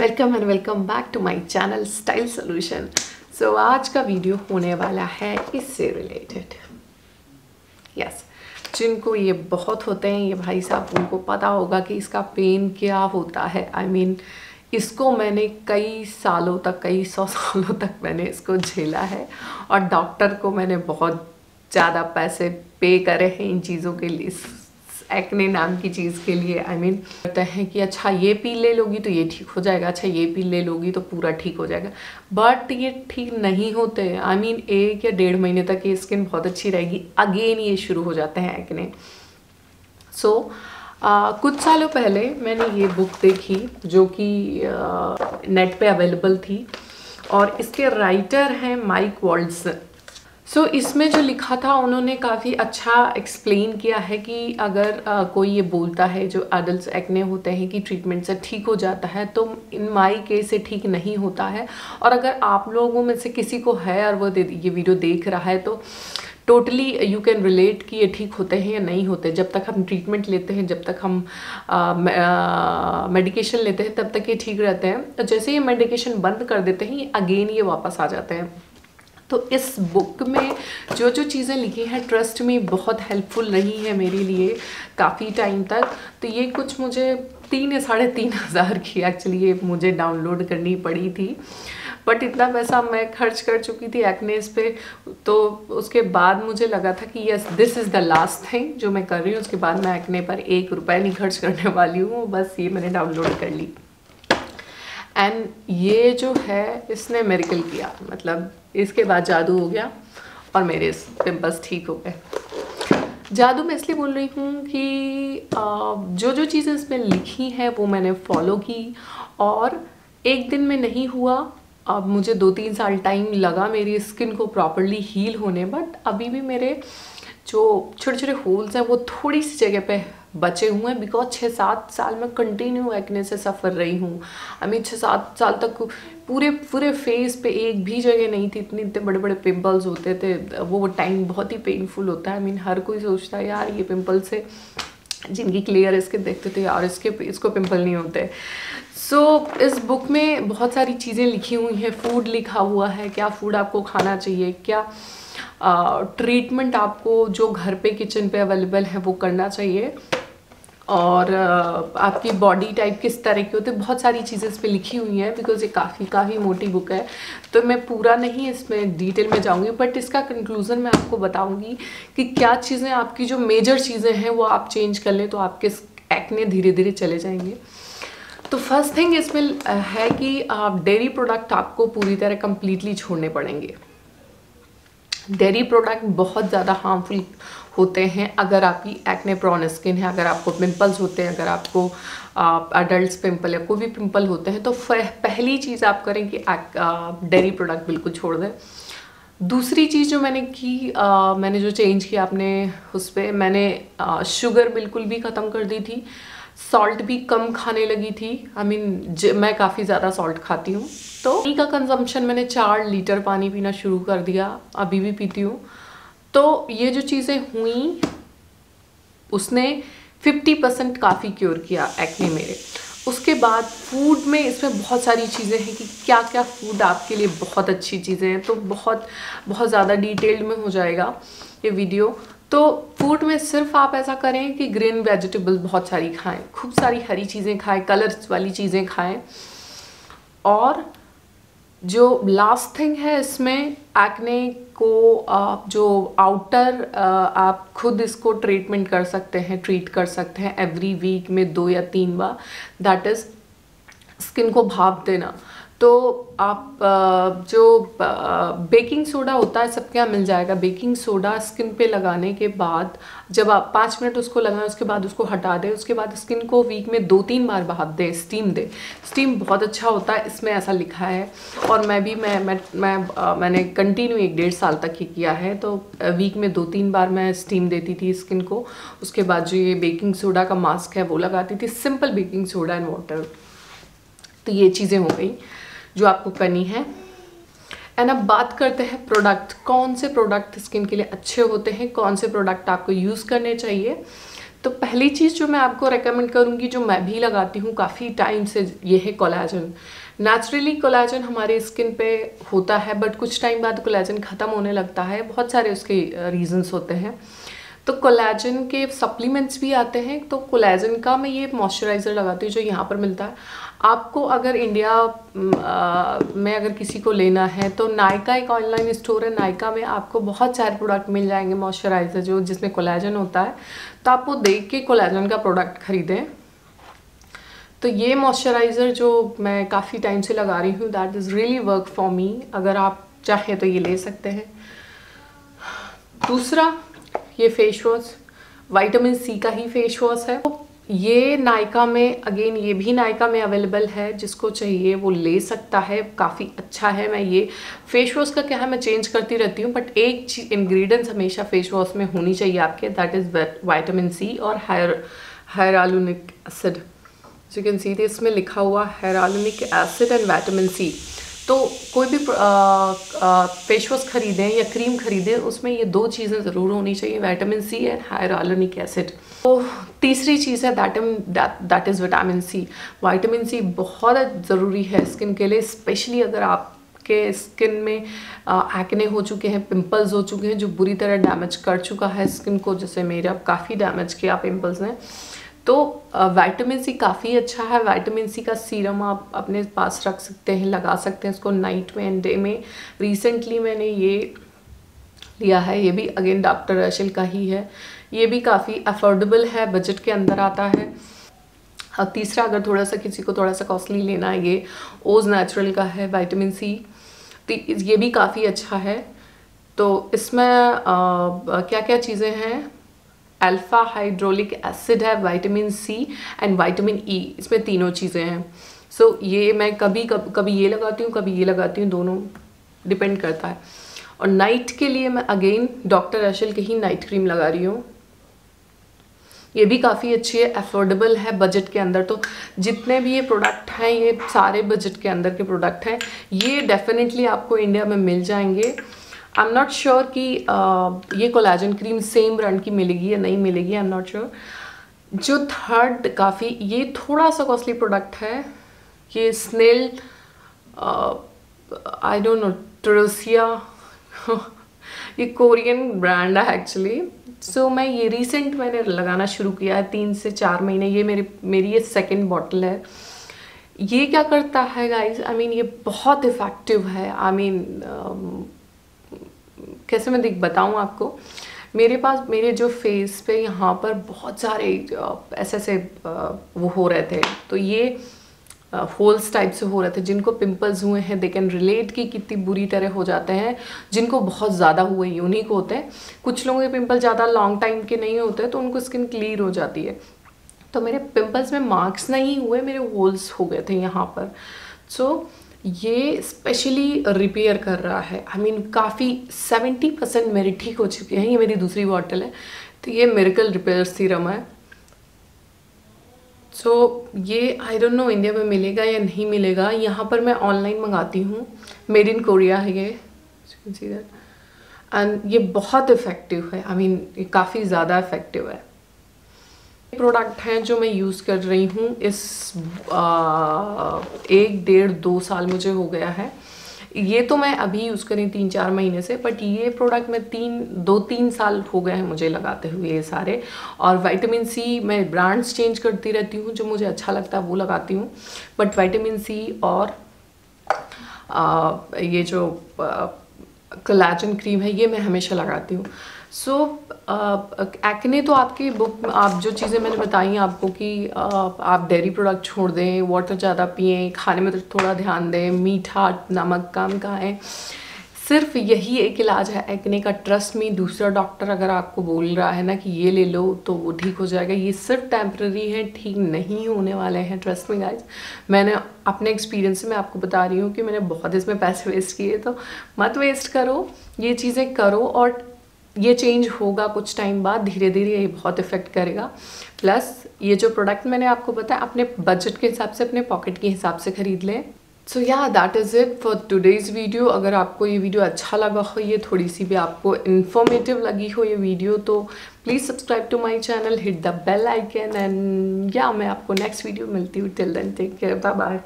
Welcome and welcome back to my channel style solution so आज का video होने वाला है इससे रिलेटेड यस yes. जिनको ये बहुत होते हैं ये भाई साहब उनको पता होगा कि इसका पेन क्या होता है. आई I मीन mean, इसको मैंने कई सालों तक कई सौ सालों तक मैंने इसको झेला है और डॉक्टर को मैंने बहुत ज़्यादा पैसे पे करे हैं इन चीज़ों के लिए. एक्ने नाम की चीज़ के लिए आई I मीन mean, कहते हैं कि अच्छा ये पी ले लोगी तो ये ठीक हो जाएगा अच्छा ये पी ले लोगी तो पूरा ठीक हो जाएगा। बट ये ठीक नहीं होते आई I मीन mean, एक या डेढ़ महीने तक ये स्किन बहुत अच्छी रहेगी अगेन ये शुरू हो जाते हैं एक्ने सो so, कुछ सालों पहले मैंने ये बुक देखी जो कि नेट पे अवेलेबल थी। और इसके राइटर हैं माइक वॉल्डसन सो so, इसमें जो लिखा था उन्होंने काफ़ी अच्छा एक्सप्लेन किया है कि अगर आ, कोई ये बोलता है जो एडल्ट एक्ने होते हैं कि ट्रीटमेंट से ठीक हो जाता है तो इन माई केस से ठीक नहीं होता है। और अगर आप लोगों में से किसी को है और वो ये वीडियो देख रहा है तो टोटली यू कैन रिलेट कि ये ठीक होते हैं या नहीं होते। जब तक हम ट्रीटमेंट लेते हैं जब तक हम मेडिकेशन लेते हैं तब तक ये ठीक रहते हैं। तो जैसे ये मेडिकेशन बंद कर देते हैं अगेन ये वापस आ जाते हैं। तो इस बुक में जो जो चीज़ें लिखी हैं ट्रस्ट में बहुत हेल्पफुल रही है मेरे लिए काफ़ी टाइम तक। तो ये कुछ मुझे तीन या साढ़े तीन हज़ार की एक्चुअली ये मुझे डाउनलोड करनी पड़ी थी। बट इतना पैसा मैं खर्च कर चुकी थी एक्नेस पे। तो उसके बाद मुझे लगा था कि yes this is the last thing जो मैं कर रही हूँ। उसके बाद मैं एक्ने पर एक रुपये नहीं खर्च करने वाली हूँ। बस ये मैंने डाउनलोड कर ली। एंड ये जो है, इसने मेरिकल किया। मतलब इसके बाद जादू हो गया और मेरे पिम्पल्स ठीक हो गए। जादू मैं इसलिए बोल रही हूँ कि जो जो चीज़ें इसमें लिखी हैं, वो मैंने फॉलो की और एक दिन में नहीं हुआ। अब मुझे दो तीन साल टाइम लगा मेरी स्किन को प्रॉपरली हील होने बट अभी भी मेरे जो छोटे छोटे होल्स हैं, वो थोड़ी सी जगह पे बचे हुए हैं बिकॉज़ छः सात साल में कंटिन्यू एक्ने से सफ़र रही हूँ। आई मीन छः सात साल तक पूरे पूरे फेस पे एक भी जगह नहीं थी इतने इतने बड़े बड़े पिंपल्स होते थे। वो टाइम बहुत ही पेनफुल होता है। आई मीन हर कोई सोचता है यार ये पिंपल से जिनकी क्लियर इसके देखते थे यार इसके इसको पिंपल नहीं होते। सो so, इस बुक में बहुत सारी चीज़ें लिखी हुई हैं। फ़ूड लिखा हुआ है क्या फ़ूड आपको खाना चाहिए क्या ट्रीटमेंट आपको जो घर पे किचन पे अवेलेबल है वो करना चाहिए। और आपकी बॉडी टाइप किस तरह की होती है, बहुत सारी चीज़ें इस पर लिखी हुई हैं बिकॉज़ ये काफ़ी काफ़ी मोटी बुक है। तो मैं पूरा नहीं इसमें डिटेल में जाऊँगी बट इसका कंक्लूज़न मैं आपको बताऊँगी कि क्या चीज़ें आपकी जो मेजर चीज़ें हैं वो आप चेंज कर लें तो आपके एक्ने धीरे धीरे चले जाएँगे। तो फ़र्स्ट थिंग इसमें है कि आप डेयरी प्रोडक्ट आपको पूरी तरह कम्प्लीटली छोड़ने पड़ेंगे। डेयरी प्रोडक्ट बहुत ज़्यादा हार्मफुल होते हैं। अगर आपकी एक्ने प्रॉन स्किन है, अगर आपको पिंपल्स होते हैं, अगर आपको अडल्ट पिंपल या कोई भी पिंपल होते हैं तो पहली चीज़ आप करें कि डेयरी प्रोडक्ट बिल्कुल छोड़ दें। दूसरी चीज़ जो मैंने की आ, मैंने जो चेंज किया आपने उस पर मैंने आ, शुगर बिल्कुल भी ख़त्म कर दी थी। सॉल्ट भी कम खाने लगी थी। आई I मीन mean, मैं काफ़ी ज़्यादा सॉल्ट खाती हूँ। तो पानी का कंजम्पशन मैंने चार लीटर पानी पीना शुरू कर दिया अभी भी पीती हूँ। तो ये जो चीज़ें हुई उसने 50 परसेंट काफ़ी क्योर किया एक्ने मेरे। उसके बाद फ़ूड में इसमें बहुत सारी चीज़ें हैं कि क्या क्या फ़ूड आपके लिए बहुत अच्छी चीज़ें हैं तो बहुत बहुत ज़्यादा डिटेल्ड में हो जाएगा ये वीडियो तो फ़ूड में सिर्फ़ आप ऐसा करें कि ग्रीन वेजिटेबल बहुत सारी खाएँ, खूब सारी हरी चीज़ें खाएँ कलर्स वाली चीज़ें खाएँ। और जो लास्ट थिंग है इसमें एक्ने को आप जो आउटर आप खुद इसको ट्रीटमेंट कर सकते हैं ट्रीट कर सकते हैं एवरी वीक में दो या तीन बार दैट इज़ स्किन को भाप देना। तो आप जो बेकिंग सोडा होता है सबके यहाँ मिल जाएगा। बेकिंग सोडा स्किन पे लगाने के बाद जब आप पाँच मिनट उसको लगाएँ उसके बाद उसको हटा दें उसके बाद स्किन को वीक में दो तीन बार भाप दें स्टीम दें। स्टीम बहुत अच्छा होता है इसमें ऐसा लिखा है। और मैं भी मैं मैं, मैं मैंने कंटिन्यू एक डेढ़ साल तक ही किया है तो वीक में दो तीन बार मैं स्टीम देती थी स्किन को। उसके बाद जो ये बेकिंग सोडा का मास्क है वो लगाती थी। Simple baking soda and water. तो ये चीज़ें हो गई। जो आपको करनी है। एंड अब बात करते हैं प्रोडक्ट कौन से प्रोडक्ट स्किन के लिए अच्छे होते हैं? कौन से प्रोडक्ट आपको यूज़ करने चाहिए? तो पहली चीज़ जो मैं आपको रेकमेंड करूँगी, जो मैं भी लगाती हूँ काफ़ी टाइम से, ये है कोलाजन नेचुरली कोलाजन हमारे स्किन पे होता है बट कुछ टाइम बाद कोलाजन ख़त्म होने लगता है। बहुत सारे उसके रीजंस होते हैं। तो कोलाजन के सप्लीमेंट्स भी आते हैं। तो कोलाजन का मैं ये मॉइस्चराइज़र लगाती हूँ, जो यहाँ पर मिलता है। आपको अगर इंडिया में अगर किसी को लेना है तो नायका एक ऑनलाइन स्टोर है। नायका में आपको बहुत सारे प्रोडक्ट मिल जाएँगे मॉइस्चराइज़र जो जिसमें कोलेजन होता है। तो आप वो देख के कोलेजन का प्रोडक्ट ख़रीदें। तो ये मॉइस्चराइज़र जो मैं काफ़ी टाइम से लगा रही हूँ that is really work for me अगर आप चाहें तो ये ले सकते हैं। दूसरा, ये फेस वॉश वाइटामिन सी का ही फेस वॉश है। ये नायका में अगेन ये भी नायका में अवेलेबल है, जिसको चाहिए वो ले सकता है, काफ़ी अच्छा है, मैं ये फेस वॉश का क्या है, मैं चेंज करती रहती हूँ बट एक इंग्रेडिएंट्स हमेशा फेस वॉश में होनी चाहिए आपके दैट इज़ वाइटामिन सी और higher hyaluronic acid you can see इसमें लिखा हुआ hyaluronic acid and vitamin C तो कोई भी फेस वॉश ख़रीदें या क्रीम ख़रीदें, उसमें ये दो चीज़ें ज़रूर होनी चाहिए, vitamin C and hyaluronic acid तो तीसरी चीज़ है that that is vitamin C vitamin C बहुत ज़रूरी है स्किन के लिए स्पेशली अगर आप के स्किन में एक्ने हो चुके हैं पिंपल्स हो चुके हैं, जो बुरी तरह डैमेज कर चुका है स्किन को, जैसे मेरे काफ़ी डैमेज किया पिंपल्स ने तो वाइटामिन सी काफ़ी अच्छा है। वाइटामिन सी का सीरम आप अपने पास रख सकते हैं, लगा सकते हैं इसको नाइट में एंड डे में। रिसेंटली मैंने ये लिया है, ये भी अगेन डॉक्टर रशल का ही है। ये भी काफ़ी अफोर्डेबल है बजट के अंदर आता है। और तीसरा, अगर थोड़ा सा किसी को थोड़ा सा कॉस्टली लेना है, ये ओज नेचुरल का है वाइटामिन सी तो ये भी काफ़ी अच्छा है। तो इसमें क्या क्या चीज़ें हैं? अल्फ़ा हाइड्रोलिक एसिड है vitamin C and vitamin E इसमें तीनों चीज़ें हैं। सो so, ये मैं कभी कभी कभी ये लगाती हूँ कभी ये लगाती हूँ दोनों डिपेंड करता है। और नाइट के लिए मैं अगेन डॉक्टर एशल की ही नाइट क्रीम लगा रही हूँ। ये भी काफ़ी अच्छी है अफोर्डेबल है बजट के अंदर। तो जितने भी ये प्रोडक्ट हैं ये सारे बजट के अंदर के प्रोडक्ट हैं। ये डेफिनेटली आपको इंडिया में मिल जाएँगे। आई एम नॉट श्योर कि ये कोलाजन क्रीम सेम ब्रांड की मिलेगी या नहीं मिलेगी आई एम नॉट श्योर जो थर्ड काफ़ी ये थोड़ा सा कॉस्टली प्रोडक्ट है। ये स्नेल आई डोंट नो ट्रोसिया ये कोरियन ब्रांड है एक्चुअली सो so, मैं ये रिसेंट मैंने लगाना शुरू किया है तीन से चार महीने। ये मेरी मेरी ये सेकेंड बॉटल है। ये क्या करता है गाइज़ आई मीन ये बहुत इफ़ेक्टिव है। आई I मीन mean, कैसे मैं दिख बताऊँ आपको? मेरे पास मेरे जो फेस पे यहाँ पर बहुत सारे ऐसे ऐसे वो हो रहे थे। तो ये होल्स टाइप से हो रहे थे जिनको पिंपल्स हुए हैं दे कैन रिलेट की कितनी बुरी तरह हो जाते हैं। जिनको बहुत ज़्यादा हुए यूनिक होते हैं। कुछ लोगों के पिंपल ज़्यादा लॉन्ग टाइम के नहीं होते तो उनको स्किन क्लियर हो जाती है। तो मेरे पिंपल्स में मार्क्स नहीं हुए मेरे होल्स हो गए थे यहाँ पर। सो so, ये स्पेशली रिपेयर कर रहा है। आई I मीन mean, काफ़ी सेवेंटी परसेंट मेरे ठीक हो चुके हैं। ये मेरी दूसरी बॉटल है। तो ये मेरिकल रिपेयर सीरम है। सो so, ये आई डोंट नो इंडिया में मिलेगा या नहीं मिलेगा। यहाँ पर मैं ऑनलाइन मंगाती हूँ। मेड इन कोरिया है ये। एंड ये बहुत इफ़ेक्टिव है। आई I मीन mean, ये काफ़ी ज़्यादा इफ़ेक्टिव है। प्रोडक्ट हैं जो मैं यूज़ कर रही हूँ इस आ, एक डेढ़ दो साल मुझे हो गया है। ये तो मैं अभी यूज़ करी तीन चार महीने से बट ये प्रोडक्ट मैं तीन दो तीन साल हो गए हैं मुझे लगाते हुए ये सारे। और विटामिन सी मैं ब्रांड्स चेंज करती रहती हूँ जो मुझे अच्छा लगता है वो लगाती हूँ। बट विटामिन सी और आ, ये जो कलाजन क्रीम है ये मैं हमेशा लगाती हूँ। सो एक्ने तो आपकी बुक आप जो चीज़ें मैंने बताई आपको कि uh, आप डेयरी प्रोडक्ट छोड़ दें वाटर ज़्यादा पिएँ खाने में तो थोड़ा ध्यान दें मीठा नमक कम खाएँ। सिर्फ़ यही एक इलाज है एक्ने का। ट्रस्ट में दूसरा डॉक्टर अगर आपको बोल रहा है ना कि ये ले लो तो वो ठीक हो जाएगा। ये सिर्फ़ टेम्प्रेरी है, ठीक नहीं होने वाले हैं ट्रस्ट में गाइज़ मैंने अपने एक्सपीरियंस से मैं आपको बता रही हूँ कि मैंने बहुत इसमें पैसे वेस्ट किए तो मत वेस्ट करो। ये चीज़ें करो और ये चेंज होगा कुछ टाइम बाद धीरे धीरे ये बहुत इफ़ेक्ट करेगा। प्लस ये जो प्रोडक्ट मैंने आपको बताया, अपने बजट के हिसाब से, अपने पॉकेट के हिसाब से ख़रीद लें। सो या that is it for today's video अगर आपको ये वीडियो अच्छा लगा हो, ये थोड़ी सी भी आपको इन्फॉर्मेटिव लगी हो ये वीडियो तो please subscribe to my channel hit the bell icon and या मैं आपको नेक्स्ट वीडियो मिलती हूँ. Till then take care bye bye